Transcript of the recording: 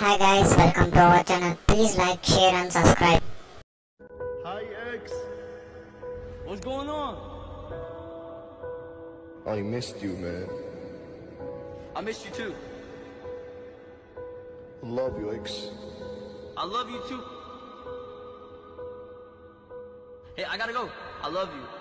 Hi guys, welcome to our channel. Please like, share and subscribe. Hi, X. What's going on? I missed you, man. I missed you too. Love you, X. I love you too. Hey, I gotta go. I love you.